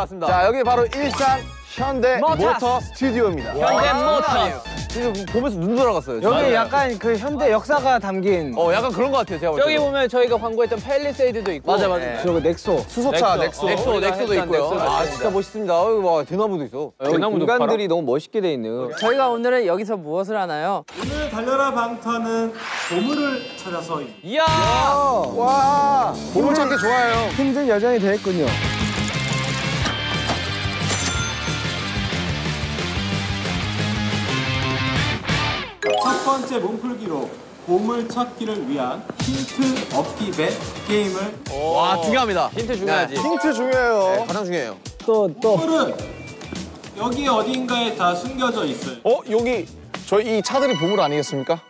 모터 왔습니다. 자 여기 바로 일산 현대 모터스. 모터 스튜디오입니다. 현대 모터. 지금 보면서 눈 돌아갔어요. 여기 약간 그 현대 역사가 담긴 어 약간 그런 것 같아요. 제가 볼 저기 때도. 보면 저희가 광고했던 팰리세이드도 있고 맞아 맞아. 네. 저거 넥소. 수소차 넥소. 넥소. 넥소 우리가 넥소도 했던 있고요. 넥소도 아 있습니다. 진짜 멋있습니다. 어이 와 대나무도 있어. 여기 대나무도 공간들이 너무 멋있게 돼 있네요. 저희가 오늘은 여기서 무엇을 하나요? 오늘 달려라 방탄은 보물을 찾아서 이야 와 보물 찾기 좋아요. 힘든 여정이 되겠군요. 첫 번째 몸풀기로 보물 찾기를 위한 힌트 얻기 배 게임을 와 중요합니다. 힌트 중요하지. 힌트 중요해요. 네, 가장 중요해요. 또 또. 보물은 여기 어딘가에 다 숨겨져 있어요. 어 여기 저희 이 차들이 보물 아니겠습니까?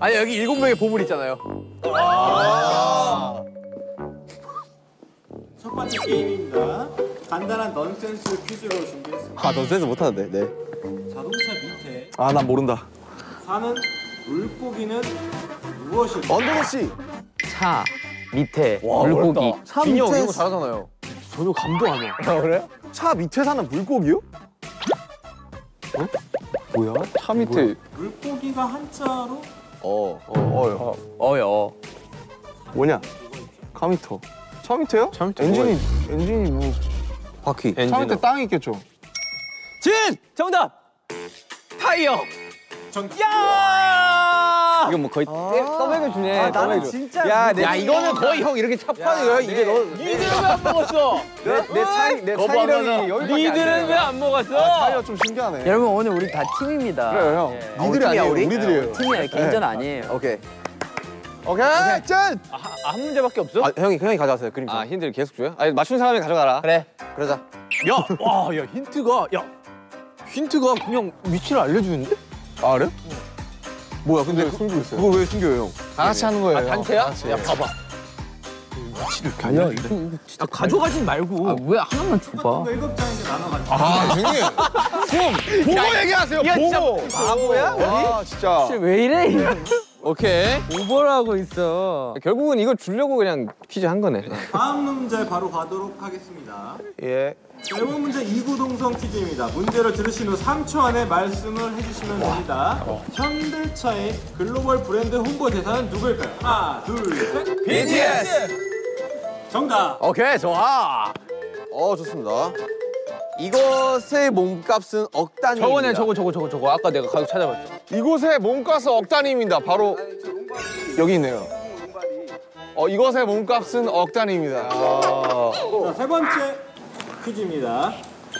아니 여기 일곱 명의 보물 있잖아요. 첫 번째 게임입니다. 간단한 넌센스 퀴즈로 준비했습니다. 아 넌센스 못하는데. 네. 자동차 아 난 모른다. 사는 물고기는 무엇일까요? 언더도 씨. 차 밑에 와, 물고기. 어렵다. 형 이런 거 잘하잖아요. 전혀 감도 안 와. 아 그래요? 차 밑에 사는 물고기요? 어? 뭐야? 차 밑에 물고기가 한자로 어. 어, 어, 어여. 뭐냐? 카미터. 차 밑에요? 차 밑에 엔진이 엔진이 뭐 바퀴. 차 밑에 땅이 있겠죠. 진 정답. 타이어. 정답. 야! 이건 뭐 거의 떠먹여 주네. 아, 나는 진짜. 야, 내, 야 이거는 거의 형 이렇게 찹판이에요. 이게 너. 니들은 왜 안 먹었어? 내 차이 내 거봐, 차이력이 맞아. 여기밖에 안 니들은 왜 안 먹었어? 차이가 좀 신기하네. 여러분 오늘 우리 다 팀입니다. 그래요 형. 예. 니들이 팀이야, 아니에요. 우리? 우리들이에요. 팀이야 개인전 아니에요. 오케이. 오케이. 짠. 아, 한 문제밖에 없어? 아 형이 형이 가져왔어요 그림. 아 힌트를 계속 줘요? 아니 맞춘 사람이 가져가라. 그래. 그러자. 야, 와, 야 힌트가 야 힌트가 그냥 위치를 알려주는데? 아 그래? 뭐야? 근데 근데 숨기고 있어요. 그걸 왜 숨겨요, 형? 다 같이 하는 거예요. 아 단체야? 야 봐봐. 아니야. 아, 가져가진 말고. 아, 왜 하나만 줘봐. 일곱 장인데 나눠가지고. 아 형님. 보고 얘기하세요. 보고. 바보야? 아 진짜. 왜 이래? 오케이. 오버하고 있어. 결국은 이거 주려고 그냥 퀴즈 한 거네. 다음 문제 바로 가도록 하겠습니다. 예. 일본 문제 이구동성 퀴즈입니다. 문제를 들으신 후 3초 안에 말씀을 해주시면 됩니다. 현대차의 글로벌 브랜드 홍보 대사는 누구일까요? 하나, 둘, 셋. BTS. 정답. 오케이 좋아. 어 좋습니다. 이것의 몸값은 억 단위입니다. 저거네 저거 저거 저거 저거 아까 내가 가서 찾아봤어. 이곳의 몸값은 억 단위입니다. 바로 여기 있네요. 어 이것의 몸값은 억 단위입니다. 자, 세 번째 퀴즈입니다.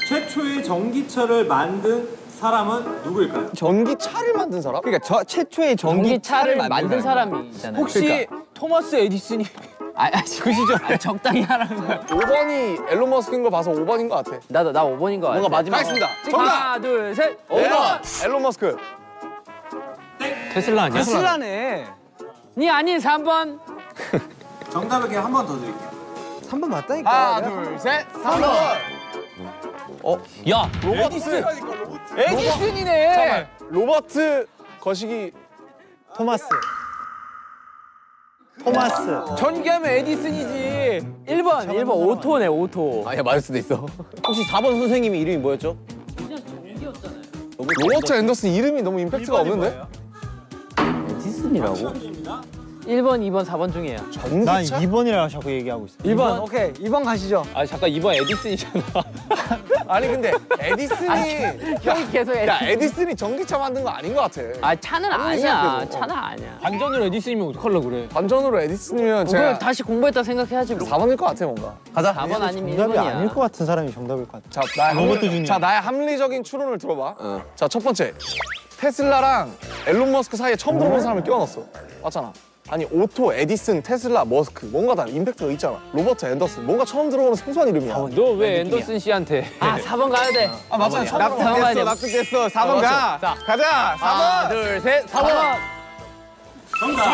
최초의 전기차를 만든 사람은 누구일까요? 전기차를 만든 사람? 그러니까 저 최초의 전기차를 만든 사람이잖아요. 혹시 토마스 에디슨이 아, 아, 그 시절 적당히 하라는 거야. 5번이 앨런 머스크인 거 봐서 5번인 것 같아. 나도 나 5번인 거 같아. 뭔가 마지막 하겠습니다. 하나 둘 셋. 5번! 앨런 머스크. 테슬라 아니야? 테슬라네. 니 아닌 3번. 정답을 그냥 한 번 더 드릴게요. 3번 맞다니까. 하나, 둘, 셋, 3번! 야 로버트. 에디슨이네. 로버트 거시기 토마스. 토마스. 전기하면 에디슨이지. 1번 1번 오토네 오토. 아니야 맞을 수도 있어. 혹시 4번 선생님이 이름이 뭐였죠? 로버트 앤더슨 이름이 너무 임팩트가 없는데? 에디슨이라고? 1번 2번 4번 중에야. 난 2번이라고 자꾸 얘기하고 있어. 2번. 오케이. 2번 가시죠. 아 잠깐 2번 에디슨이잖아. 아니 근데 에디슨이 형이 계속 야 에디슨. 에디슨이 전기차 만든 거 아닌 것 같아. 아 차는 아니야. 생각해도. 차는 아니야. 반전으로 에디슨이면 어떡하려고 그래? 반전으로 에디슨이면 그걸 제가 다시 공부했다 생각해야지. 뭐. 4번일 것 같아 뭔가. 가자. 4번 아니면 정답이 1번이야. 아닐 것 같은 사람이 정답일 것 같아. 자 나의 로버트 합리, 주니어. 자 나의 합리적인 추론을 들어봐. 어. 자첫 번째 테슬라랑 일론 머스크 사이에 처음 들어본 사람을 끼워넣었어. 맞잖아. 아니 오토, 에디슨, 테슬라, 머스크 뭔가 다 임팩트가 있잖아. 로버트 앤더슨 뭔가 처음 들어보는 생소한 이름이야. 너 왜 앤더슨 씨한테? 아 4번 가야 돼. 아 맞잖아. 처음 납득 들어보는 가야 돼. 납득됐어. 4번 어, 가. 자. 가자. 4번. 하나 둘 셋 4번. 정답.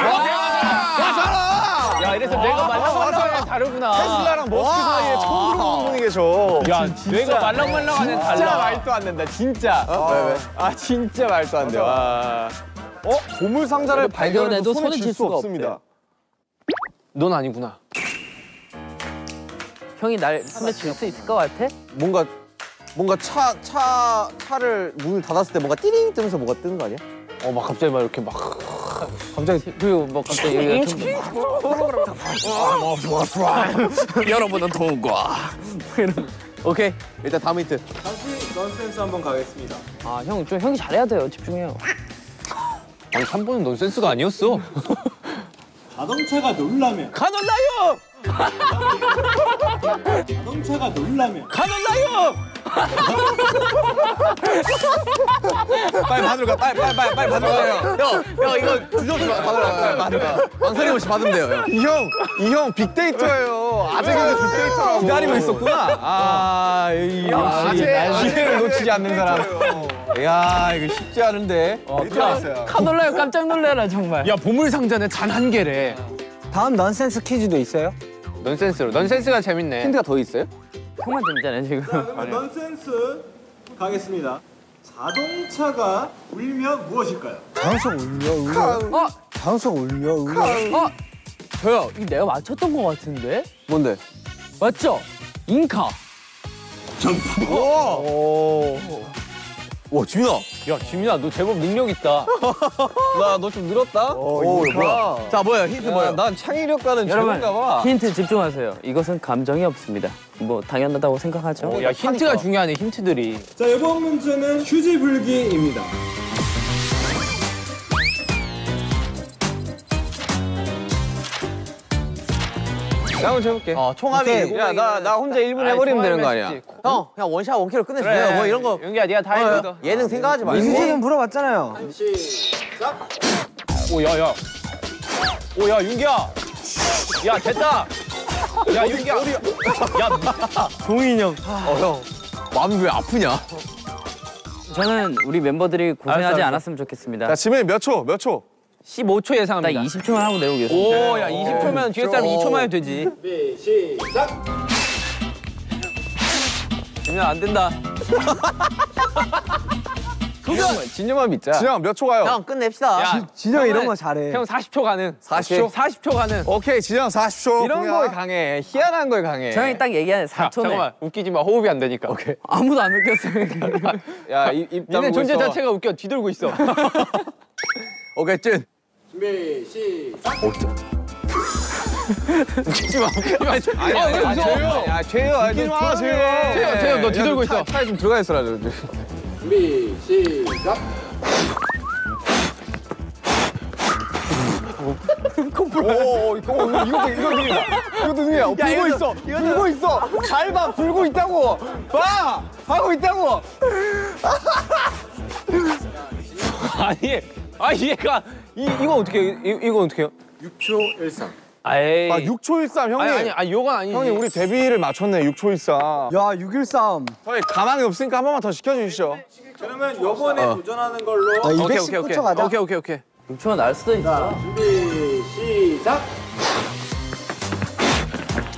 맞잖아. 야 이래서 내가 말랑말랑하면 다르구나. 테슬라랑 머스크 사이에 처음 들어보는 분이 계셔. 야 내가 말랑말랑하면 달라. 말도 안 된다. 진짜. 왜 왜? 아 진짜 말도 안 돼. 와. 어? 보물 상자를 발견해도 발견해도 손에 수 수가 없습니다. 넌 아니구나. 형이 날 손에 쥘 수 있을 것 같아? 뭔가 뭔가 차 차 차를 문을 닫았을 때 뭔가 띠링 뜨면서 뭐가 뜨는 거 아니야? 어 막 갑자기 막 이렇게 막 갑자기 그리고 뭐 갑자기 여러분은 통과. 오케이 일단 다음 힌트. 다시 넌센스 한번 가겠습니다. 아, 형, 좀 형이 잘해야 돼요. 집중해요. 아니 3번은 넌센스가 아니었어. 자동차가 놀라면 가놀라요. 자동차가 놀라면 가놀라요. 빨리 받으러 가. 빨리 빨리 빨리 빨리 받으러 가요. 형, 형 이거 주저없이 받으러 가. 빨리 받으러 가. 망설임 없이 받으면 돼요. 형. 이 형, 이 형 빅데이터예요. 아재가 빅데이터라고. 기다리고 있었구나. 아, 이 아재, 기회를 놓치지 않는 사람. 야, 이거 쉽지 않은데. 어. 카놀라요. 깜짝 놀래라, 정말. 야, 보물 상자는 단한 개래. 다음 넌센스 퀴즈도 있어요? 넌센스로. 넌센스가 재밌네. 힌트가 더 있어요? 형만 재밌잖아요, 지금. 그러면 넌센스 가겠습니다. 자동차가 울면 무엇일까요? 자동차 울려 울려. 어? 자동차 울려 울려. 어? 저요, 이거 내가 맞췄던 것 같은데? 뭔데? 맞죠? 인카. 와, 지민아. 야, 지민아, 너 제법 능력 있다. 나 너 좀 늘었다? 오, 뭐야? 자, 뭐야? 힌트 뭐야? 난 창의력과는 제로인가 봐. 힌트 집중하세요. 이것은 감정이 없습니다. 뭐 당연하다고 생각하죠. 야, 힌트가 중요하네, 힌트들이. 자, 이번 문제는 휴지 불기입니다. 나 한번 해볼게. 어, 총합이. 야, 나, 나 혼자 1분 해버리면 되는 거 아니야? 형, 그냥 원샷 원킬로 끝내주세요. 뭐 이런 거. 용기야, 네가 다 해줘. 예능 생각하지 말고. 휴지는 물어봤잖아요. 시작. 오, 야, 야. 오, 야, 윤기야. 야, 됐다. 야, 윤기야. 야, 동인이 형. 어, 형. 마음이 왜 아프냐? 저는 우리 멤버들이 고생하지 알았어, 알았어. 않았으면 좋겠습니다. 야, 지민이 몇 초? 몇 초? 15초 딱 예상합니다. 20초만 하고 내려오겠습니다. 오, 야, 20초면 뒤에 사람 2초만 해도 되지. 준비, 시작. 진영 안 된다. 도전! 진영만 믿자. 진영 몇 초 가요? 끝냅시다. 야, 진영 이런 거 잘해. 형 40초 가능. 40초? 40초 가능. 오케이, 진영 40초. 이런 공약. 거에 강해. 희한한 거에 강해. 저 형이 딱 얘기하는 자, 4초네. 잠깐만. 웃기지 마. 호흡이 안 되니까. 오케이. 아무도 안 느꼈어요. 야, 입, 입 니네 존재 자체가 웃겨. 뒤돌고 있어. 오케이, 찐. 준비, 시작. 웃기지 마. 웃기지 마. 아, 왜 웃어? 야, 죄요. 웃기지 마, 죄요. 죄요, 죄요. 너 뒤돌고 있어. 차에 좀 들어가 있어라. 저. 준비, 시작. 오, 이거, 이거, 이거, 이거 능이야. 불고 있어. 불고 있어. 잘 봐. 불고 있다고. 봐. 하고 있다고. 아니, 아 얘가 이 이거 어떻게 해? 이 이거 어떻게 해요? 6초 13. 아이. 아, 6초 13. 형님. 아니 아니 아니 요건 아니지. 형님, 우리 데뷔를 맞췄네. 6초 13. 야, 613. 저희 가망이 없으니까 한 번만 더 시켜주시죠. 그러면 요번에 도전하는 걸로 나 오케이 오케이 오케이. 219초 가자. 오케이 오케이 오케이. 6초가 날 수도 있어. 준비, 시작.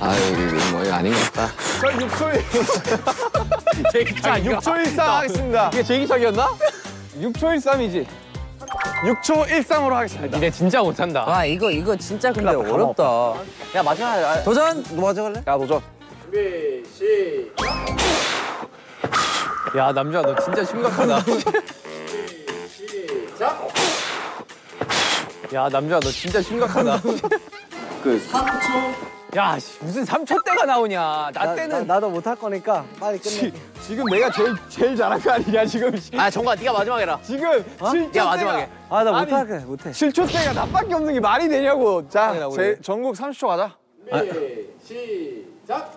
아 이거 뭐 이거 아닌 것 같다. 저 6초 1. 자, 6초 13 하겠습니다. 이게 제기차기였나? 6초 13이지. 6초 13으로 하겠습니다. 니네 진짜 못한다. 와, 이거, 이거 진짜 근데 어렵다. 야 마지막에 도전! 너 먼저 갈래? 야, 도전. 준비, 시작. 야 남자 너 진짜 심각하다. 시작. 야 남자 너 진짜 심각하다. 3초. 야 씨, 무슨 3초 때가 나오냐. 나 나, 때는 나, 도 못할 거니까 빨리 끝내. 지금 내가 제일 제일 잘한 거 아니냐 지금. 아 정관 네가 마지막 해라. 지금 7초 야, 마지막에. 아, 나 아니, 못할 거 못해. 7초 때가 나밖에 없는 게 말이 되냐고. 자. 제 전국 30초 가자. 준비, 시작.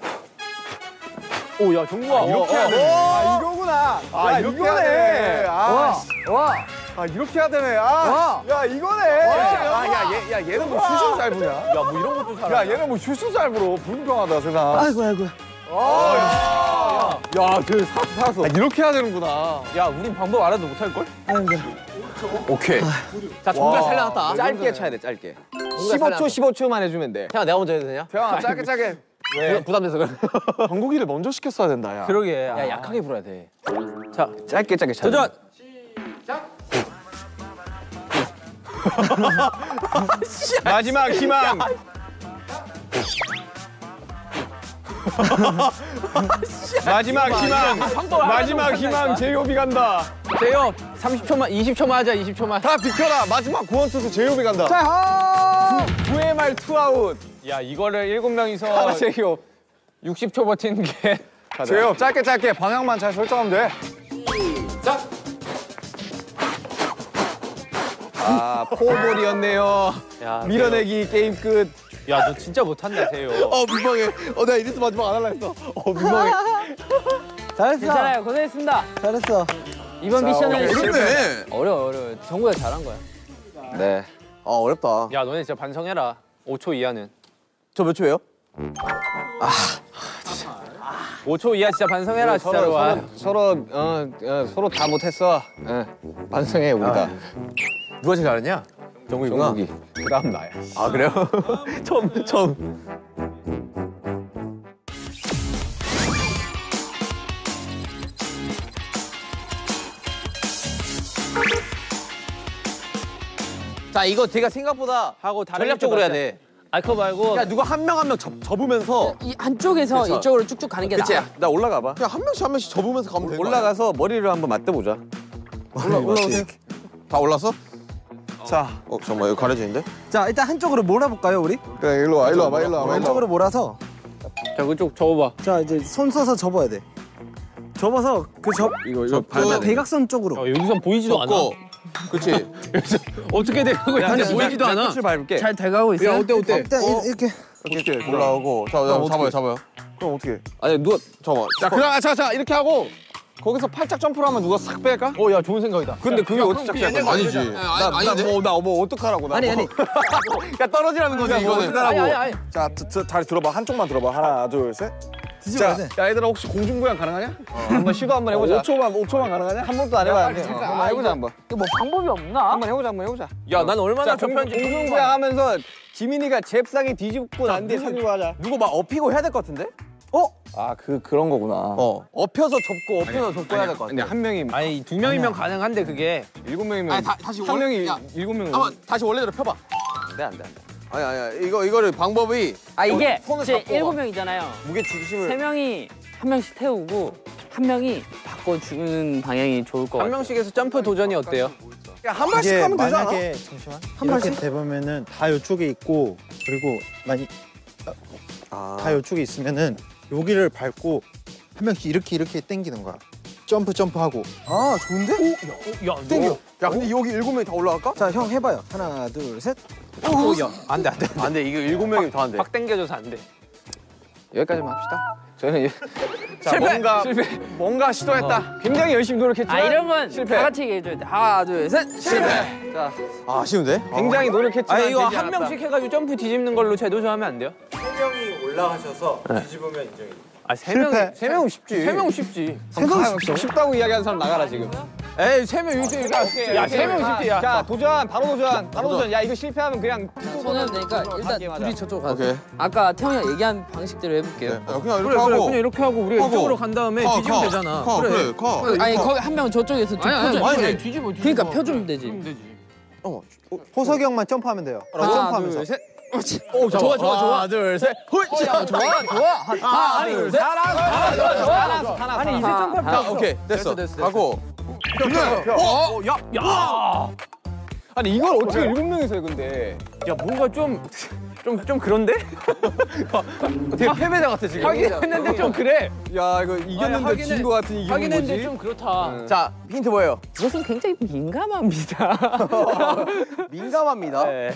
오 야 정국아. 이렇게 해야 되네. 아, 이거구나. 아, 이렇게 해야 되네. 아, 씨. 와! 아, 이렇게 해야 되네. 아, 야, 이거네. 아, 야, 얘, 야, 얘는 뭐 슛을 잘 부냐? 야 뭐 이런 것도 잘하. 야, 얘는 뭐 슛을 잘 불어. 불공평하다, 세상. 아이고, 아이고. 야그 사서. 아, 이렇게 해야 되는구나. 야 우린 방법 알아도 못할 걸? 아이고. 오케이. 자 정말 와. 살려놨다. 짧게 쳐야 돼 짧게. 15초 15초만 해주면 돼. 태아 내가 먼저 해도 되냐? 태영아, 짧게, 짧게. 왜? 부담돼서 그래. 전국이를 먼저 시켰어야 된다, 야. 그러게. 야 약하게 불어야 돼. 자 짧게 짧게 쳐. 도전. 시작. 마지막 희망. 마지막 희망. 마지막 희망 제이홉이 간다. 제이홉 30초만 20초만 하자 20초만. 다 비켜라. 마지막 구원투수 제이홉이 간다. 구회 말 투아웃. 야 이거를 일곱 명이서 제이홉 60초 버티는 게. 제이홉 짧게 짧게 방향만 잘 설정하면 돼. 아 포볼이었네요. 야, 밀어내기 게임 끝. 야 너 진짜 못한다 제이홉. 어 민망해. 어 내가 이리스 마지막 안 할라 했어. 어 민망해. 잘했어. 괜찮아요. 고생했습니다. 잘했어. 이번 미션은 어렵네. 어려워 어려워. 정국이가 잘한 거야. 네. 아 어렵다. 야 너네 진짜 반성해라. 5초 이하는. 저 몇 초예요? 5초 이하 진짜 반성해라 진짜로. 아. 서로 어, 어, 서로 다 못했어. 예. 반성해 우리 다. 누가 제일 잘했냐? 정국이구나. 정국이. 그다음 나야. 아 그래요? 처음 처음. 자 이거 제가 생각보다 하고 다른 전략적으로 해야 쪽 돼. 아 그거 말고 그러니까 누가 한 명 한 명 접으면서 이 한쪽에서 그쵸. 이쪽으로 쭉쭉 가는 게 그치? 나아. 나 올라가 봐. 그냥 한 명씩 한 명씩 접으면서 가면 거야. 올라가서 머리를 한번 맞대 보자. 올라 올라오세요. 다 올랐어? 자, 어 잠깐만 여기 가려지는데? 자 일단 한쪽으로 몰아볼까요 우리? 그래 일로 와 일로 와봐 일로 와봐. 왼쪽으로 몰아서 자 그쪽 접어봐. 자 이제 손 써서 접어야 돼. 접어서 그접 이거 이거 그 대각선 쪽으로. 여기선 보이지도 않아. 그렇지. 어떻게 거야? 근데 보이지도 않아. 끝을 밟을게. 잘 돼가고 있어요. 어때 어때? 일단 이- 이렇게 이렇게 올라오고 자, 자 잡아요 잡아요. 그럼 어떻게? 아니 누가 잡아. 자 그럼 자, 자 이렇게 하고 거기서 팔짝 점프를 하면 누가 싹 뺄까? 어, 야, 좋은 생각이다. 근데 그게 어떻게 시작해? 아니지. 나나뭐 나 뭐 어떡하라고 나. 아니 아니 야, 떨어지라는 거지, 이거는. 아니 아니 아니. 자, 드, 드, 다리 들어봐. 한쪽만 들어봐. 하나, 둘, 셋. 자, 돼. 야, 얘들아 혹시 공중부양 가능하냐? 한번 시도 한번 해보자. 5초만, 5초만 가능하냐? 한 번도 안 해봤는데. 어, 한번 해보자 한번. 이거 뭐 방법이 없나? 한번 해보자, 한번 해보자. 야, 난 얼마나 자, 공, 편지 공중부양 하면서 지민이가 잽싸게 뒤집고 난 뒤에 사진 하자. 누구 막 업히고 해야 될 것 같은데? 아, 그 그런 거구나. 어. 업혀서 접고, 업혀서 접고 해야 될것 같아. 근데 한 명이 아니, 두 명이면 가능한데, 그게. 일곱 명이면 아니, 다- 다시 한 원래- 명이 야, 일곱 명이 한번 다시 원래대로 펴봐. 안 돼, 안 돼, 안 돼. 아니 아니 이거 이거를 방법이 아 이게 손을 이제 잡고 일곱 명이잖아요. 무게 중심을 세 명이 한 명씩 태우고 한 명이 바꿔주는 방향이 좋을 것 한 같아요. 명씩에서 점프 도전이 어때요? 야, 한 발씩 이게 하면 되잖아. 만약에 잠시만 한 발씩 대보면은 다 이쪽에 있고 그리고 많이 아. 다 이쪽에 있으면은 여기를 밟고 한 명씩 이렇게 이렇게 당기는 거야. 점프 점프하고. 아, 좋은데? 야, 땡겨. 야, 근데 여기 일곱 명이 다 올라갈까? 자 형 해봐요. 하나 둘 셋. 오, 야. 안 돼, 안 돼. 안 돼. 이거 일곱 명이 더안 돼. 확 당겨져서 안 돼. 여기까지만 합시다. 저희는 자, 실패! 뭔가 실패! 뭔가 시도했다. 굉장히 열심히 노력했지만 아 이런 건 실패. 다 같이 얘기해줘야 돼. 하나 둘 셋. 실패. 자, 아, 아쉬운데? 굉장히 노력했지만 아니, 이거 되지 한 않았다. 명씩 해가지고 점프 뒤집는 걸로 재도전 하면 안 돼요? 세 명이 올라가셔서 뒤집으면 인정입니다. 아, 세 실패. 명, 세 명은 쉽지. 세 명은 쉽지. 세 명은 쉽, 쉽다고 이야기하는 사람 나가라, 지금. 에이, 세 명, 여기서 이렇게. 야, 세 명은 쉽지, 야. 자, 도전, 바로 도전, 바로 도전. 야, 이거 실패하면 그냥. 손을 되니까 일단. 둘이 저쪽 가서. 오케이. 아까 태형이가 얘기한 방식대로 해볼게요. 야, 그냥 이렇게 그래, 그래, 하고. 그냥 이렇게 하고 하고. 이쪽으로 간 다음에 가, 뒤지면 가. 되잖아. 가, 그래, 가. 아니 거기 한 명은 저쪽에서 좀 아니, 아니, 펴줘. 아니, 아니. 뒤집어, 뒤집어. 그러니까 펴주면 되지. 어, 호석이 형만 점프하면 돼요. 하나 점프하면서. 둘 셋. 오, 좋아, 좋아, 좋아. 하나, 둘, 셋. 좋아 좋아. 하나 둘 셋. 아니, 이제 점프 자, 오케이. 됐어. 됐어, 됐어. 가고. 근데, 어, 야, 야! 아니, 이걸 어떻게 일곱 명이서 해, 근데. 야, 뭔가 좀, 좀, 좀 그런데? 되게 패배자 같아, 지금. 하긴 했는데 좀 그래. 야, 이거 이겼는데 하긴 진 해. 거 같은 이기는 하긴 했는데 거지? 좀 그렇다. 자, 힌트 뭐예요? 이것은 굉장히 민감합니다. 민감합니다. 네.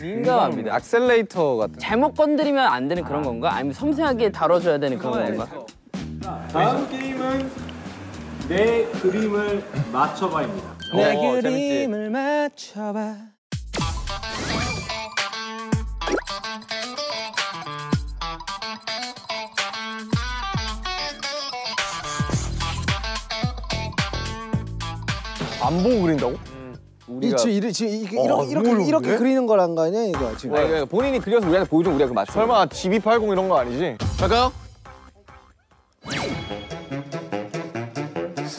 민감합니다. 악셀레이터 같은. 잘못 건드리면 안 되는 그런 건가? 아니면 섬세하게 다뤄줘야 되는 그런 건가? 다음 게임은 내 그림을 맞춰봐입니다. 내 어, 재밌지. 그림을 맞춰봐. 안 보고 그린다고? 이 지금 이렇게 지금 이게 어, 이렇게 이렇게, 이렇게? 그리는 거란 거 아니야 이거 지금? 아니, 그러니까 본인이 그려서 우리한테 보여주면 우리가 그 맞춰. 설마 GB80 이런 거 아니지? 갈까요?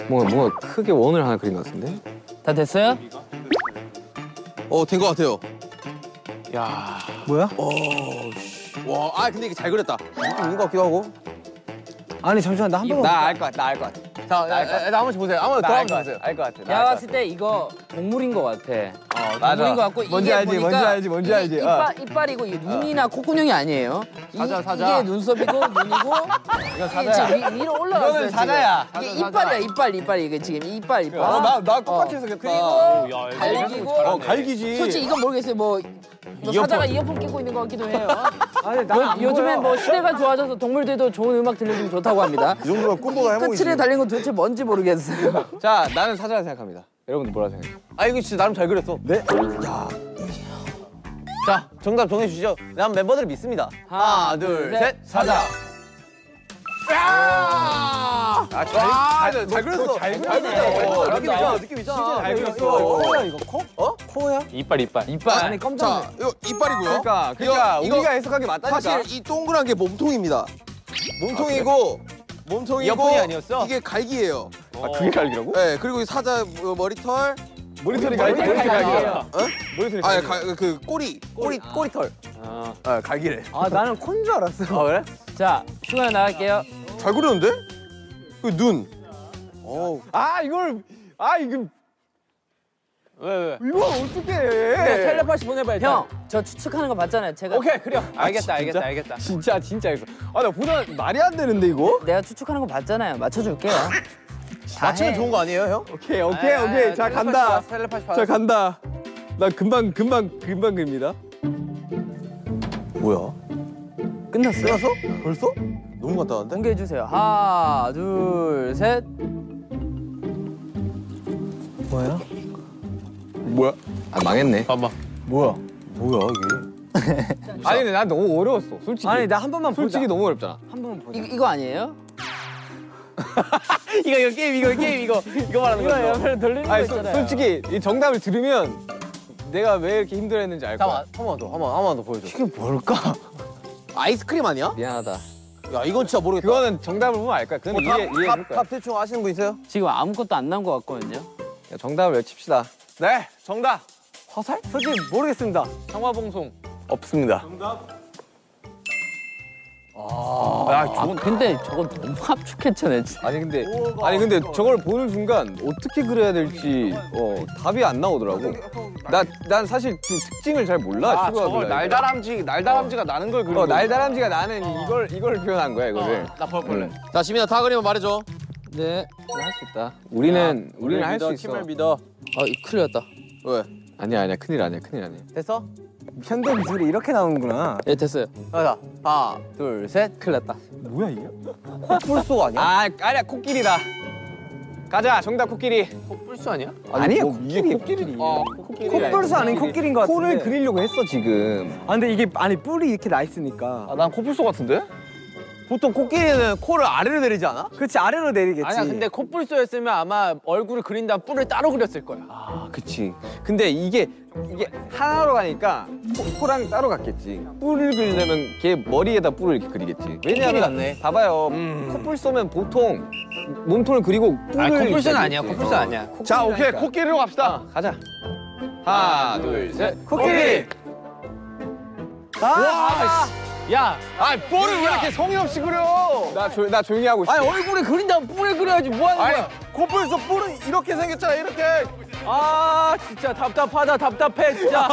뭔가, 뭔가 크게 원을 하나 그린 것 같은데? 다 됐어요? 어, 된거 같아요. 야 뭐야? 와, 아 근데 이게 잘 그렸다. 느낌 있는 것 같기도 하고. 아니 잠시만 나 한 번만. 나 알 것 같아. 나 알 것 같아. 자, 야, 한 번씩 보세요. 한번 더 나알 한번 것 보세요. 같아. 알것 같아. 내가 봤을 때 이거 동물인 것 같아. 어, 맞아. 동물인 것 같고 뭔지 이게 알지, 뭔지 알지, 뭔지 이- 알지. 이빨, 이빨이고 이 눈이나 콧구녕이 아니에요. 이, 사자, 사자. 이게 눈썹이고 눈이고 이게 지금 위, 로 올라갔어요. 이거는. 사자야. 이게 이빨이야 이빨 이빨 이게 지금 이빨 이빨. 아, 나, 나 똑같이 어. 해석했다. 그리고 갈기고 어, 갈기지. 솔직히 이건 모르겠어요. 뭐, 뭐 사자가 이어폰 끼고 있는 것 같기도 해요. 아니, 요, 요즘에 뭐 시대가 좋아져서 동물들도 좋은 음악 들려주면 좋다고 합니다. 이 정도면 꿈보다 해몽이지. 끝을에 달린 건 도대체 뭔지 모르겠어요. 자, 나는 사자라 생각합니다. 여러분들 뭐라 생각해요? 아 이거 진짜 나름 잘 그렸어. 네. 자, 정답 정해주시죠. 난 멤버들을 믿습니다. 하나, 둘, 셋. 사자. 아, 잘, 잘, 잘 그렸어. 잘잘 그렸어. 느낌 있잖아, 느낌 있잖아. 잘 그렸어. 코야 이거 코? 어? 코야? 이빨, 이빨. 이빨. 아니 깜짝 자, 이거 이빨이고요. 그러니까, 그러니까 이거- 우리가 해석하기 맞다니까. 사실 이 동그란 게 몸통입니다. 몸통이고 몸통이고 이어폰이 아니었어? 이게 갈기예요. 아, 그게 갈기라고? 네, 그리고 이 사자 뭐 머리털, 모니터리 갈기? 모니터리 갈기야. 어? 모니터리 아, 갈기. 가, 그 꼬리, 꼬리, 꼬리털. 아. 아, 갈기래. 아 나는 콘 줄 알았어. 아, 그래? 자, 시간 나갈게요. 잘 그렸는데? 그 눈. 어우. 아, 이걸, 아, 이거. 왜, 왜? 이거 어떻게 해? 텔레파시 보내봐 일단. 형, 저 추측하는 거 봤잖아요. 제가 오케이, 그래. 알겠다, 알겠다, 알겠다. 진짜, 진짜 알겠어. 아, 나 보다 말이 안 되는데, 이거? 내가 추측하는 거 봤잖아요. 맞춰줄게요. 맞추면 좋은 거 아니에요, 형? 오케이, 오케이, 아, 오케이. 아, 자, 텔레파시 간다. 텔레파시 자, 받았어. 간다. 나 금방, 금방, 금방 그립니다. 뭐야? 끝났어요. 끝났어? 벌써? 너무 간단한데? 공개해 주세요. 하나, 둘, 셋. 뭐야? 아, 망했네. 봐봐. 뭐야? 뭐야 이게? 아니, 근데 난 너무 어려웠어, 솔직히. 아니 나 한 번만 솔직히 보자. 너무 어렵잖아. 한 번만 보자. 이거, 이거 아니에요? 이거, 이거 게임, 이거 게임, 이거. 이거 말하는 이거 거죠. 옆에 돌리는 거 아니, 소, 있잖아요. 솔직히 이 정답을 들으면 내가 왜 이렇게 힘들어했는지 알 거야. 잠깐만, 한번 더, 한번, 한번 더 보여줘. 이게 뭘까? 아이스크림 아니야? 미안하다. 야, 이건 진짜 모르겠다. 그거는 정답을 보면 알 거야. 그건 뭐 이해, 답, 이해해 줄 답, 거야. 답 대충 아시는 분 있어요? 지금 아무것도 안 나온 거 같거든요. 야, 정답을 외칩시다. 네 정답. 화살? 솔직히 모르겠습니다. 상화봉송. 없습니다. 정답 야 아, 근데 저거 너무 합축했잖아요. 진짜. 아니 근데 아니 근데 저걸 보는 순간 어떻게 그려야 될지 어, 답이 안 나오더라고. 나 난 사실 그 특징을 잘 몰라. 아 저걸 그려야 날다람쥐 날다람쥐가 나는 걸 그리고 어, 날다람쥐가 나는 이걸 이걸 표현한 거야 이거를. 나 벌벌레. 응. 자, 지민아, 다 그리면 말해줘. 네. 할 수 있다. 우리는 우리는 할 수 있어. 믿어. 아, 이 큰일 났다. 왜? 아니야 아니야 큰일 아니야 큰일 아니야. 됐어? 현대 기술이 이렇게 나오는구나. 예, 됐어요. 자, 하나, 둘, 셋. 큰일 났다. 뭐야 이게? 뿔소 아니야? 아 아니야 코끼리다. 가자 정답 코끼리. 뿔소 아니야? 아니야 뭐, 코끼리 코끼리. 어, 콧불수 아닌 코끼리인 것 같은데. 코를 그리려고 했어 지금. 아 근데 이게 아니 뿔이 이렇게 나 있으니까. 아, 난 코뿔소 같은데? 보통 코끼리는 코를 아래로 내리지 않아? 그렇지 아래로 내리겠지. 아니야 근데 콧불소였으면 아마 얼굴을 그린 다음 뿔을 따로 그렸을 거야 아, 그치. 근데 이게 이게 하나로 가니까 코, 랑 따로 갔겠지. 뿔을 그리려면 걔 머리에다 뿔을 이렇게 그리겠지. 코끼리 왜냐면 같네. 봐봐요. 콧불 쏘면 보통 몸통을 그리고 뿔을 아 콧불소는 이렇게 아니야 하겠지. 콧불소 어. 아니야 자 오케이 코끼리로 갑시다. 어, 가자. 하나, 둘, 셋. 코끼리. 아, 야아 뿔을 왜 이렇게 성의 없이 그려? 나, 조, 나 조용히 하고 있어. 아니 얼굴에 그린 다음 뿔을 그려야지 뭐 하는 거야 코뿔소 뿔은 이렇게 생겼잖아 이렇게. 아 진짜 답답하다 답답해 진짜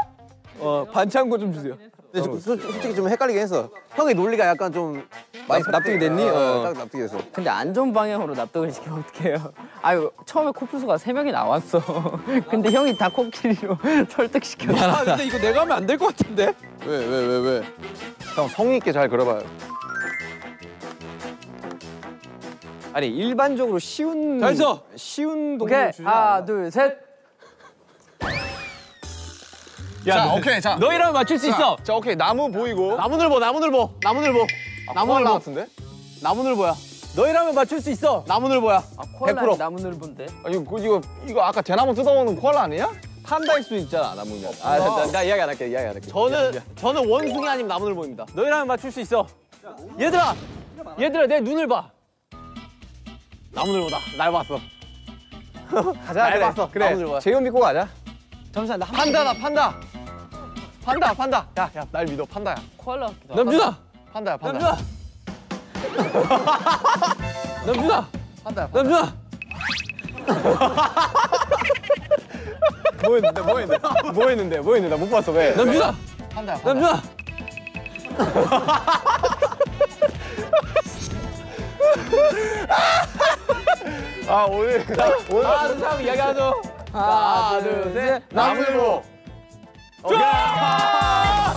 어, 반창고 좀 주세요. 근데 저, 솔- 솔직히 좀 헷갈리긴 했어. 형의 논리가 약간 좀 많이 납- 납득이 됐니? 어, 어. 딱 납득이 됐어. 근데 안 좋은 방향으로 납득을 시키면 어떡해요? 아유, 처음에 코뿔소가 세 명이 나왔어. 근데 형이 다 코끼리로 설득시켰어. 아 근데 이거 내가 하면 안 될 것 같은데 왜, 왜, 왜, 왜? 형 성의 있게 잘 그려봐요. 아니, 일반적으로 쉬운 잘했어. 쉬운 오케이, 동물 주지 하나. 둘, 셋. 자 오케이 자. 너희라면 맞출 수 있어 자 오케이 나무 보이고. 나무늘보, 나무늘보, 나무늘보. 나무늘보. 같은데? 나무늘보야. 너희라면 맞출 수 있어 나무늘보야. 아, 코알라 100%. 나무늘본데. 아, 이거 이거 이거 아까 대나무 뜯어먹는 코알라 아니야? 판다일 수 있잖아, 나무면. 아, 나, 나, 나 이야기 안 할게. 이야기 안 할게. 저는, 저는 원숭이 아니면 나무늘보입니다. 너희라면 맞출 수 있어 얘들아 얘들아 내 눈을 봐 나무늘보다. 날 봤어. 가자. 날 그래. 봤어. 그래. 재현 믿고 가자. 잠시만 나 한. 판다다, 판다. 판다 판다. 야야 날 믿어 판다야. 코알라 같기도 하고. 남준아 판다야 판다. 남준아 남준아 판다야. 판다. 남준아 뭐 했는데 뭐 했는데 뭐 했는데 뭐 했는데 나 못 봤어 왜? 남준아 판다야. 판다. 남준아 아 오늘 오늘 하나 둘셋 이야기하죠 하나 둘셋 나무로. 좋아!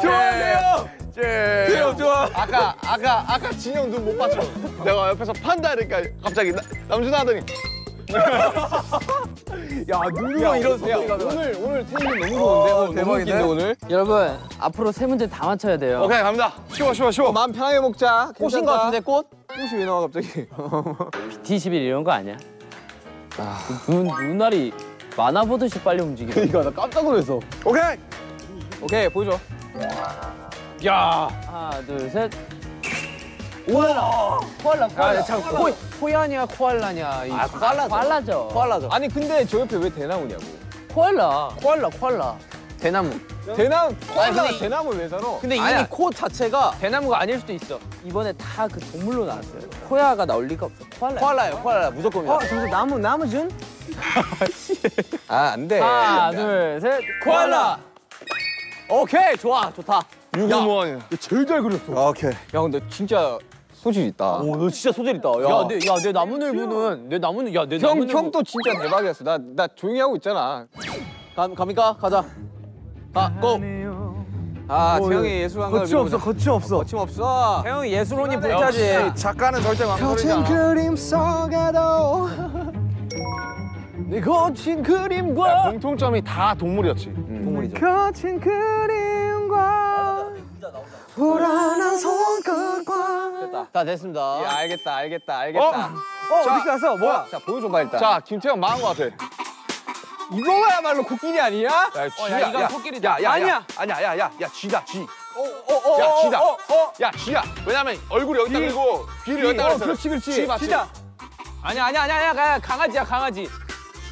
좋아요. 좋아! 좋아. 아까 아까 아까 진영 눈 못 봤죠? 내가 옆에서 판다 그러니까 갑자기 나, 남준아 하더니. 야 눈으로 이런 소리가 오늘 오늘 태닝이 너무 좋은데? 어, 너무 웃긴데 오늘? 여러분 앞으로 세 문제 다 맞춰야 돼요. 오케이 갑니다. 쉬워 쉬워 쉬워. 마음 편하게 먹자. 꽃인 거 같은데 꽃? 꽃이 왜 나와 갑자기? BT21 이런 거 아니야? 눈 눈알이 만화 보듯이 빨리 움직여. 그러니까 나 깜짝 놀랐어 오케이. 오케이 보여줘 야 하나 둘 셋. 코알라 코알라 코알라. 참 코, 코야냐 코알라냐 아. 코알라죠. 코알라죠 아니 근데 저 옆에 왜 대나무냐고 코알라. 코알라 코알라. 대나무. 대나무? 코알라가 근데 이- 대나무 왜 살아? 근데 아니야. 이미 코 자체가 대나무가 아닐 수도 있어. 이번에 다 그 동물로 나왔어요. 코야가 나올 리가 없어. 코알라. 코알라요 코알라. 무조건이야. 어 잠시 나무 나무 준? 아 안 돼. 하나 둘 셋. 코알라. 오케이 좋아 좋다. 유구무원이야. 제일 잘 그렸어. 오케이. 야 근데 진짜 소질 있다. 오 너 진짜 소질 있다. 야내 야, 내 나무늘보는 내 나무늘 야내 형 나무늘보 형도 진짜 대박이었어. 나 나 조용히 하고 있잖아. 감, 갑니까? 가자 가고 아 태형이 예술한가를 거침 없어 거침 없어. 거침 없어. 태영이 예술혼이 불타지. 작가는 절대 망설이지 않아. 그림 속에도 내 거친 그림과 공통점이 다 동물이었지. 동물이죠. 거친 그림과 불안한 손끝과 다. 됐습니다. 야, 알겠다 알겠다 알겠다. 어? 어디 가서 뭐야? 자 보여줘봐 일단. 자 김태형 망한 것 같아. 이거야말로 코끼리 아니야? 야, 어, 야, 이건 코끼리다. 야, 야, 야, 아니야. 아니야, 야, 야, 야, 쥐다, 쥐. 어 어 어 야, 쥐다. 야, 쥐야. 왜냐면 얼굴이 여기다 그리고 귀를 여기다 어 그랬어. 그렇지 그렇지 쥐 맞지? 쥐다 아니야 아니야 아니야 강아지야 강아지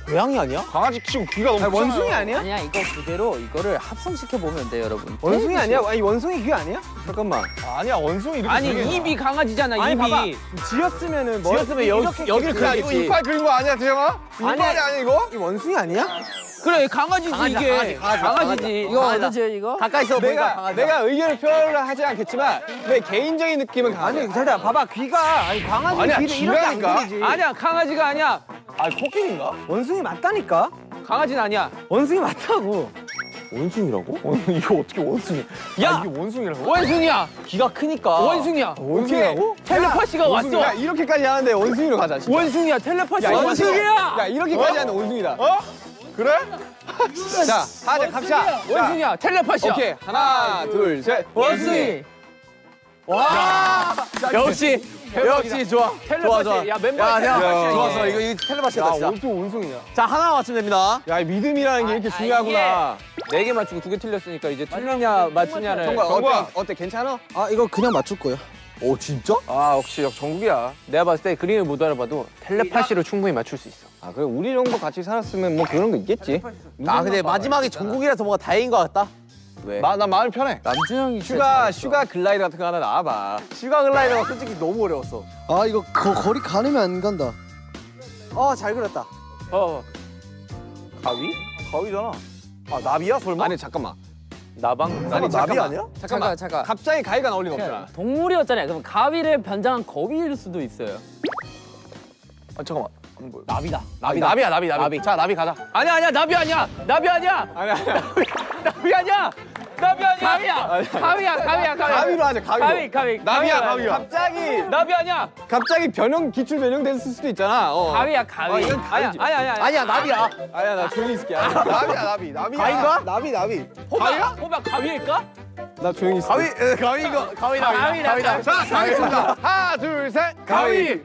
고양이 아니야? 강아지 키우고 귀가 너무 크잖아요. 원숭이 아니야? 아니야 이거 그대로 이거를 합성시켜 보면 돼 여러분. 원숭이 아니야? 아니 원숭이 귀 아니야? 잠깐만 아니야, 원숭이 이렇게 아니 되게- 입이 강아지잖아 아니 입이 봐봐 지었으면은 뭐 지었으면 여기 여기를 야, 이거 이빨 그린 거 아니야, 태형아? 이빨이 아니야, 이거? 이 원숭이 아니야? 그래 강아지지 이게 강아지지 이거 어디지 이거? 가까이 있어 보니까 내가 강아지 내가 의견을 표현을 하지 않겠지만 내 개인적인 느낌은 강아지 아니 잠깐 봐봐 귀가 아니 강아지 아니야, 귀를 이렇게 안. 그리지. 아니야 강아지가 아니야 아, 코끼리인가? 원숭이 맞다니까. 강아지는 아니야 원숭이 맞다고. 원숭이라고? 어, 이거 어떻게 원숭이? 야! 아, 이게 원숭이라고? 원숭이야 귀가 크니까. 원숭이야 원숭이라고? 텔레파시가 원숭이. 야 왔어 이렇게까지 하는데 원숭이로 가자 진짜. 원숭이야 텔레파시 야, 원숭이야 야 이렇게까지 하는 원숭이다 어? 그래? 자 하자 갑시다 자, 원숭이야 텔레파시야 오케이 하나 둘 셋 원숭이 와 역시 역시 좋아 텔레파시 좋아. 야 멤버 야, 야, 텔레파시야 좋았어. 이거 이거 텔레파시였다 진짜. 어떻게 원숭이야 자 하나 맞추면 됩니다. 야 믿음이라는 게 이렇게 중요하구나 네 개 맞추고 두 개 틀렸으니까 이제 틀리냐 맞추냐를 정관. 어때 어때 괜찮아? 아 이거 그냥 맞출 거예요. 오 진짜? 아 역시 역 정국이야 내가 봤을 때 그림을 못 알아봐도 텔레파시로 충분히 맞출 수 있어 아 그래 우리 정도 같이 살았으면 뭐 그런 거 있겠지 아 근데 마지막에 정국이라서 뭔가 다행인 것 같다. 왜? 마, 나 마음이 편해. 남준형이 sugar sugar glider 같은 거 하나 나와봐 sugar glider가 솔직히 너무 어려웠어. 아 이거 거, 거리 가늠이 안 간다. 어 잘 그렸다. 어 가위? 가위잖아. 아, 나비야, 설마? 아니 잠깐만 나방 아니 나비 잠깐만 아니야? 잠깐만 잠깐. 갑자기 가위가 나올 리가 없잖아 동물이었잖아요. 그럼 가위를 변장한 거위일 수도 있어요. 아, 잠깐만. 안 보여. 나비다 나비, 나비야, 나비, 나비. 자, 나비 가자. 아니야 아니야 나비 아니야 나비 아니야 아니 아니 나비 아니야 나비 아니야 가위야 가위야 가위야 가위 가위로 하자 가위로 가위 가위 나비야, 가위야. 가위야. 갑자기 나비 아니야 갑자기 변형 기출 변형 됐을 수도 있잖아 어. 가위야 가위 아, 이건 아니야 다르지. 아니야 아니야 아니야 나비야. 아니야 나 조용히 있을게 아니야. 나비야, 나비. 나비야. 가위인가? 나비 나비. 호박 호박 가위일까 나 조용히 있을게 가위, 에, 가위 이거. 가위다. 가위다, 가위다. 자, 가겠습니다. 하나, 둘, 셋. 가위.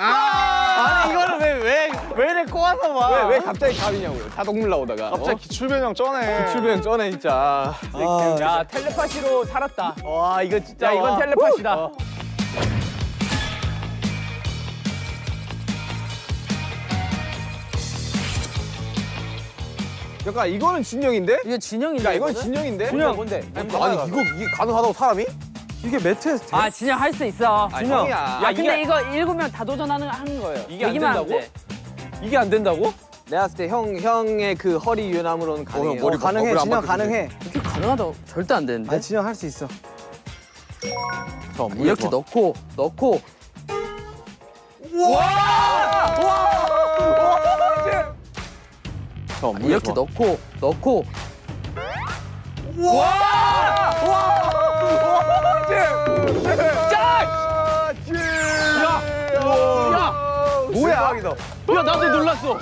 아! 아니 이거를 왜왜왜 이래 꼬아서 봐. 왜, 왜 갑자기 가위냐고요 다 동물 나오다가 갑자기 기출변형 쩌네. 기출 변형 쩌네 진짜 야 텔레파시로 살았다 와 이거 진짜. 자 이건 와. 텔레파시다 잠깐 이거는 진영인데? 이게 진영인데. 야 이건? 진영인데? 진영 뭔데? 아니 이거 이게 가능하다고 사람이? 이게 매트에서 돼? 아 진영 할 수 있어. 아, 형이야. 야 근데 이게- 이거 읽으면 다 도전하는 하는 거예요. 이게 안 된다고? 돼. 이게 안 된다고? 내가 봤을 때 형 형의 그 허리 유연함으로는 가능해. 머리 봐, 머리 안 바뀌지. 이렇게 가능하다고 절대 안 되는데. 아 진영 할 수 있어. 이렇게 넣고 넣고 이렇게 넣고 넣고 뭐야? 야 나도 놀랐어.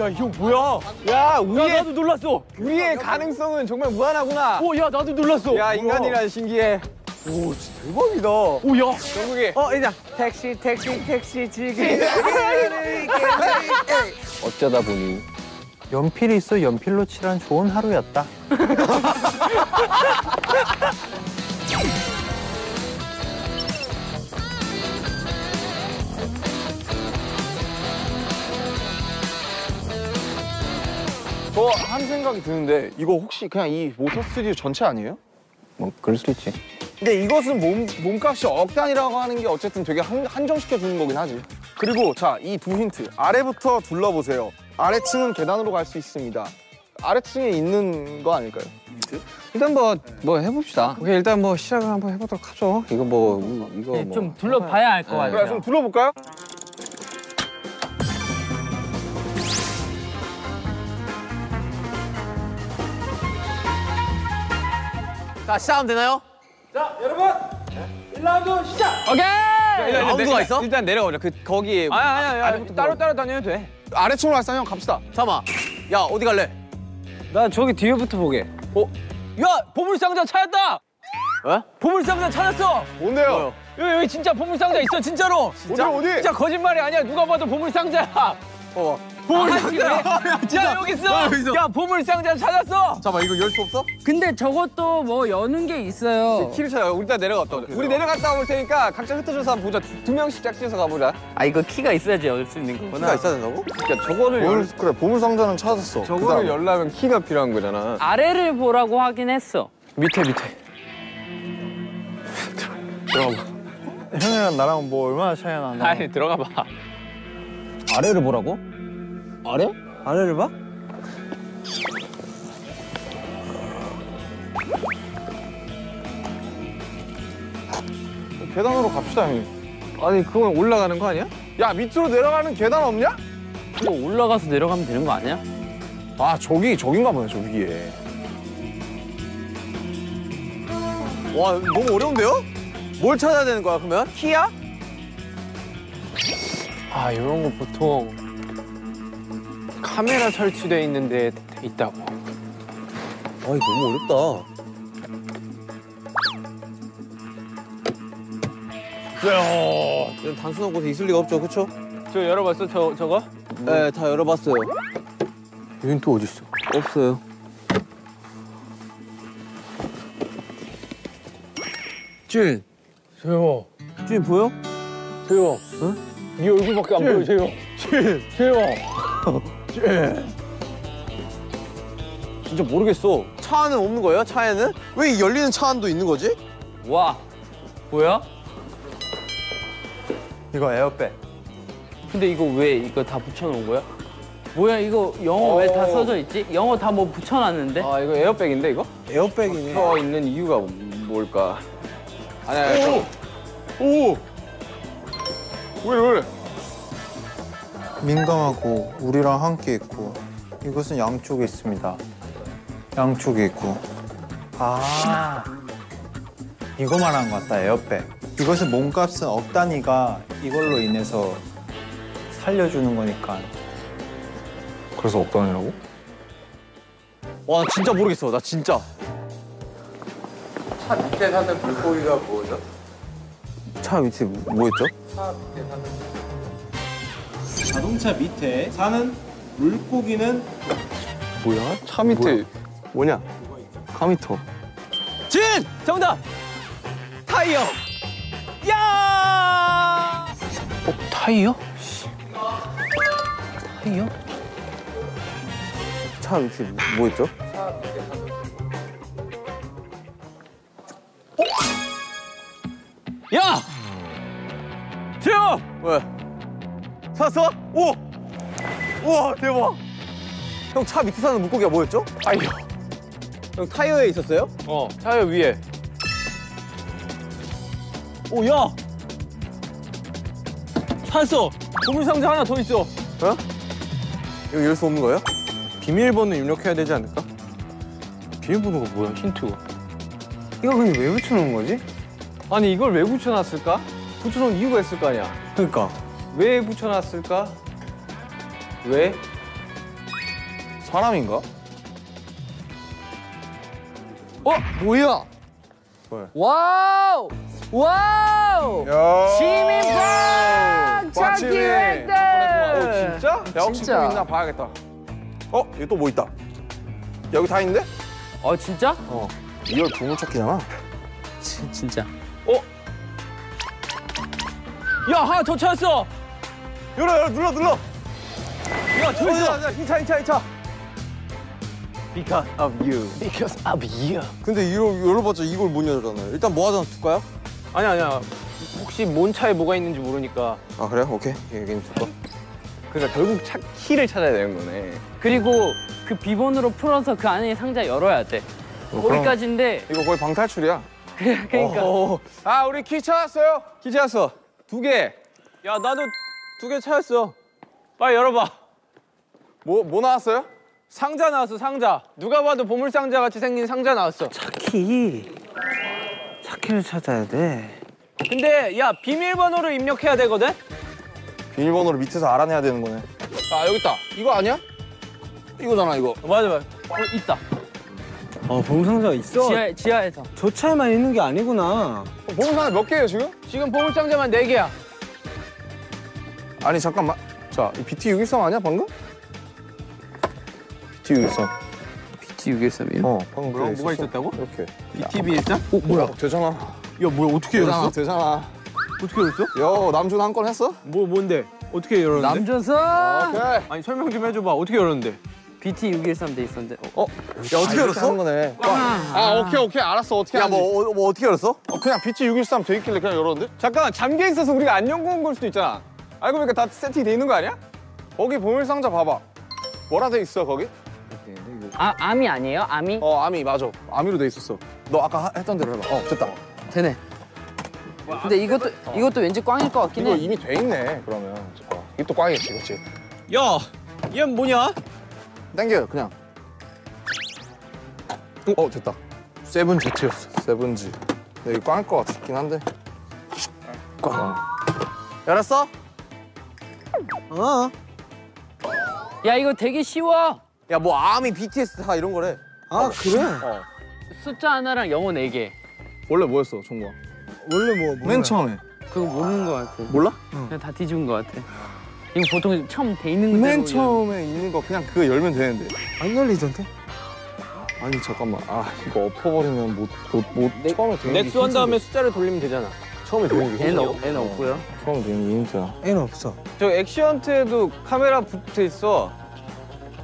야 이거 뭐야? 야야 우리의 나도 놀랐어. 우리의 가능성은 정말 무한하구나. 오야 나도 놀랐어. 야 인간이란 신기해. 대박이다. 오야. 정국이. 어 이제 택시 택시 택시 지금. 어쩌다 보니 연필이 있어 연필로 칠한 좋은 하루였다. 저 한 생각이 드는데 이거 혹시 그냥 이 모터 스튜디오 전체 아니에요? 뭐 그럴 수도 있지. 근데 이것은 몸, 몸값이 억 단위라고 하는 게 어쨌든 되게 한, 한정시켜 주는 거긴 하지. 그리고 자, 이 두 힌트. 아래부터 둘러보세요. 아래층은 계단으로 갈 수 있습니다. 아래층에 있는 거 아닐까요? 일단 뭐 뭐 해봅시다. 오케이 일단 뭐 시작을 한번 해보도록 하죠. 이거 뭐 이거 뭐. 좀 둘러봐야 알것 그래, 같아요. 좀 둘러볼까요? 자 시작하면 되나요? 오케이. 라운드가 있어? 일단 내려오자. 그 거기 아니 아니 아니 따로 따로 다녀도 돼. 아래층으로 갈싸 형 갑시다. 잠깐만. 야 어디 갈래? 나 저기 뒤에부터 보게. 야 보물상자 찾았다. 어? 보물상자 찾았어. 뭔데요? 여기, 여기 진짜 보물상자 있어 진짜로. 어디 어디? 진짜 거짓말이 아니야. 누가 봐도 보물상자야. 어. 보물상자. 야 여기 있어. 야 보물상자 찾았어. 잠깐만 이거 열 수 없어? 근데 저것도 뭐 여는 게 있어요. 키를 찾아. 우리 다 내려갔다. 오자. 우리 내려갔다 올 테니까 각자 흩어져서 한번 보자. 두 명씩 짝지어서 가보자. 아 이거 키가 있어야지 열 수 있는 거구나. 키가 있어야 된다고? 그러니까 저거를 보물, 열, 그래 보물 상자는 찾았어. 저거를. 열려면 키가 필요한 거잖아. 아래를 보라고 하긴 했어. 밑에 밑에. 형이랑 나랑 뭐 얼마나 차이가 나나? 아니 들어가 봐. 아래를 보라고? 아래? 아래를 봐? 계단으로 갑시다 형님. 아니 그건 올라가는 거 아니야? 야 밑으로 내려가는 계단 없냐? 이거 올라가서 내려가면 되는 거 아니야? 아 저기 저긴가 보네 저 위에. 와 너무 어려운데요? 뭘 찾아야 되는 거야 그러면? 키야? 아 이런 거 보통 카메라 설치돼 있는 데 있다고. 아 이거 너무 어렵다. 이런 단순한 곳에 있을 리가 없죠, 그렇죠? 저 열어봤어 저 저거? 네, 다 열어봤어요. 여긴 또 어디 있어? 없어요. 진. 재호. 주인 보여? 재호. 응? 네 얼굴밖에 안 보여 재호. 진. 재호. 진짜 모르겠어. 차 안은 없는 거예요? 차에는? 왜 이 열리는 차 안도 있는 거지? 와 뭐야? 이거 에어백. 근데 이거 왜 이거 다 붙여놓은 거야? 뭐야 이거 영어 왜 다 써져 있지? 영어 다 뭐 붙여놨는데? 아 이거 에어백인데 이거? 에어백이네. 서 있는 이유가 뭘까? 아니 아니. 오. 왜 왜? 민감하고 우리랑 함께 있고 이것은 양쪽에 있습니다. 양쪽에 있고. 아 이거 말한 것 같다 에어백. 이것은 몸값은 억 단위가 이걸로 인해서 살려주는 거니까. 그래서 억단이라고? 와, 나 진짜 모르겠어. 나 진짜. 차 밑에 사는 물고기가 뭐죠? 차 밑에 뭐였죠? 자동차 밑에 사는 물고기는 뭐야? 차 밑에 뭐냐? 카미터. 진! 정답! 타이어! 야! 어, 타이어? 타이어? 차 밑에 뭐 있죠? 야! 재영! 왜? 찾았어? 오! 우와 대박! 형 차 밑에 사는 물고기가 뭐였죠? 타이어. 형 타이어에 있었어요? 어, 타이어 위에. 오, 야! 찾았어! 보물상자 하나 더 있어. 이거 열 수 없는 거예요? 비밀번호 입력해야 되지 않을까? 비밀번호가 뭐야? 힌트가. 이거 근데 왜 붙여놓은 거지? 아니, 이걸 왜 붙여놨을까? 붙여놓은 이유가 있을 거 아니야. 그러니까 왜 붙여놨을까? 왜? 사람인가? 어? 뭐야? Wow! Wow! 시민방 찾기 빡치네. 획득! 어, 진짜? 야, 혹시 진짜. 또 있나 봐야겠다. 어? 여기 또 뭐 있다. 여기 다 있는데? 어 진짜? 이걸 보물찾기잖아. 진- 진짜. 야, 하나 더 찾았어! 열어, 열어, 눌러, 눌러. 야, 저 있어! 야, 힘차, 힘차, 힘차. Because of you. Because of you. 근데 이거 열어봤자 이걸 못 열잖아요. 일단 뭐 하나 둘까요? 아니 아니야. 혹시 뭔 차에 뭐가 있는지 모르니까. 아 그래요? 오케이. 여긴 둘까? 그러니까 결국 차, 키를 찾아야 되는 거네. 그리고 그 비번으로 풀어서 그 안에 상자 열어야 돼. 거기까지인데 이거 거의 방탈출이야. 그러니까 아, 우리 키 찾았어요. 키 찾았어. 두 개. 야 나도 두개 찾았어. 빨리 열어봐. 뭐, 뭐 나왔어요? 상자 나왔어 상자. 누가 봐도 보물 상자 같이 생긴 상자 나왔어. 차키 차키를 찾아야 돼 근데 야 비밀번호를 입력해야 되거든. 비밀번호를 밑에서 알아내야 되는 거네. 아, 여기 있다. 이거 아니야? 이거잖아, 이거. 맞아 맞아. 어, 있다. 어 보물상자가 있어? 지하 지하에서. 저 차에만 있는 게 아니구나 보물상자 몇 개예요, 지금? 지금 보물 상자만 네 개야. 아니, 잠깐만. 자, 이 BT613 아니야, 방금? BT613. BT613이요? 어, 방금 그래 뭐가 있었다고? 이렇게. BTB 일자? 어, 뭐야? 되잖아. 야 뭐야 어떻게 되잖아, 되잖아. 어떻게 열었어? 여, 남준 한 건 했어? 뭐 뭔데? 어떻게 열었는데? 남조선 오케이. 아니 설명 좀 해줘봐. 어떻게 열었는데? BT613 돼 있었는데. 어, 야, 어떻게 열었어? 하는 거네. 아, 오케이, 오케이. 알았어. 어떻게 야, 하는지. 뭐, 어, 뭐 어떻게 열었어? 어, 그냥 BT613 돼 있길래 그냥 열었는데? 잠깐만, 잠겨 있어서 우리가 안 연구한 걸 수도 있잖아. 알고 보니까 다 세팅이 돼 있는 거 아니야? 거기 보물상자 봐봐. 뭐라 돼 있어, 거기? 아 암이 아니에요? 암이? 어, 아미, 맞아. 아미로 돼 있었어. 너 아까 하- 했던 대로 해봐. 어, 됐다. 되네. 근데 이것도 이것도 왠지 꽝일 것 같긴 이거 해. 이미 돼 있네, 그러면. 이게 또 꽝이겠지, 그치? 야, 얘는 뭐냐? 땡겨요, 그냥. 어, 됐다. seven Z였어, seven G. 근데 이거 꽝일 것 같긴 한데. 꽝. 열었어? 어? 야 이거 되게 쉬워. 야 뭐 아미 BTS 다 이런 거래. 아 그래? 숫자 하나랑 영어 네 개. 원래 뭐였어, 종과? 원래 뭐, 뭐맨 처음에. 그거 모르는 것 같아. 몰라? 그냥 다 뒤집은 것 같아. 이거 보통 처음 돼 있는 대로. 맨 처음에 있는 거 그냥 그거 열면 되는데. 안 열리던데? 아니, 잠깐만. 아, 이거 엎어버리면 못, 못, 못. 처음에 되는 게 넥스 한. 다음에 숫자를 돌리면 되잖아. 처음에 되는 게 힌트야. 없, 얘는 없고요. 처음에 되는 게 힌트야. 애는 없어 저 액션트에도 카메라 붙어 있어.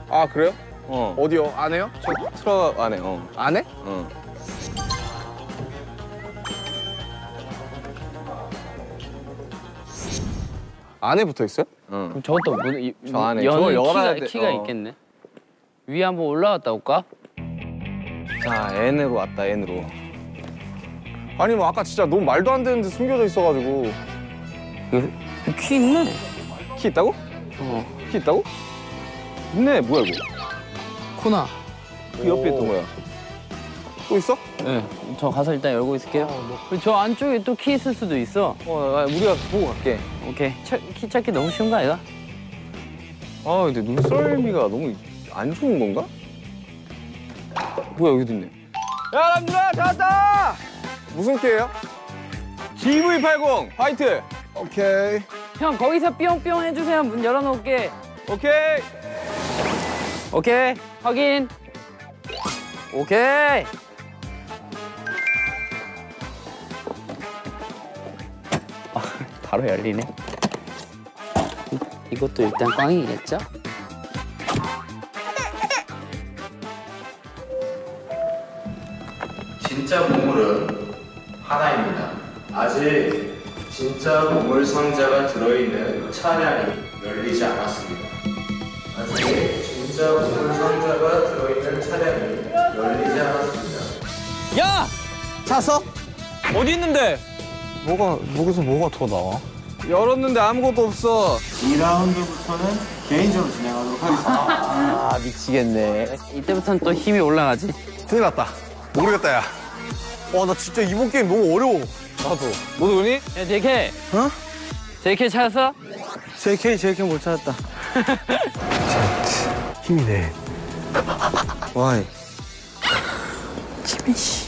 아, 그래요? 어. 어디요? 안에요? 저 트럭 안에. 어. 안에? 어. 안에 붙어 있어요? 어. 그럼 저것도 문, 이, 저 안에 열어야 키가, 돼. 키가 어. 있겠네. 위에 한번 올라갔다 올까? 자, N으로 왔다, N으로. 아니, 뭐 아까 진짜 너무 말도 안 되는데 숨겨져 있어가지고. 키 있네. 키 있다고? 어. 키 있다고? 있네, 뭐야 이거? 코나. 그 옆에 있던 거야. 또 있어? 네. 저 가서 일단 열고 있을게요. 그리고 저 안쪽에 또 키 있을 수도 있어. 어, 아, 우리가 보고 갈게. 오케이. 차, 키 찾기 너무 쉬운 거 아이가? 아, 근데 눈썰미가 너무 안 좋은 건가? 뭐야, 여기도 있네. 야, 남준아, 찾았다! 무슨 끼예요? GV80 화이트. 오케이. 형 거기서 삐용삐용 해주세요. 문 열어놓을게. 오케이. 오케이. 확인. 오케이. 아, 바로 열리네. 이것도 일단 꽝이겠죠? 진짜 보물은 하나입니다. 아직 진짜 보물 상자가 들어있는 차량이 열리지 않았습니다. 아직 진짜 보물 상자가 들어있는 차량이 열리지 않았습니다. 야! 찾았어? 어디 있는데? 뭐가 여기서 뭐가 더 나와? 열었는데 아무것도 없어. 2라운드부터는 개인전으로 진행하도록 하겠습니다. 아 미치겠네. 이때부터는 또 힘이 올라가지. 큰일 났다. 모르겠다 야. 와 나 진짜 이번 게임 너무 어려워. 나도. 너도 그니? 야 JK. 어? JK 찾았어? JK JK 못 찾았다. 힘이네. 와이.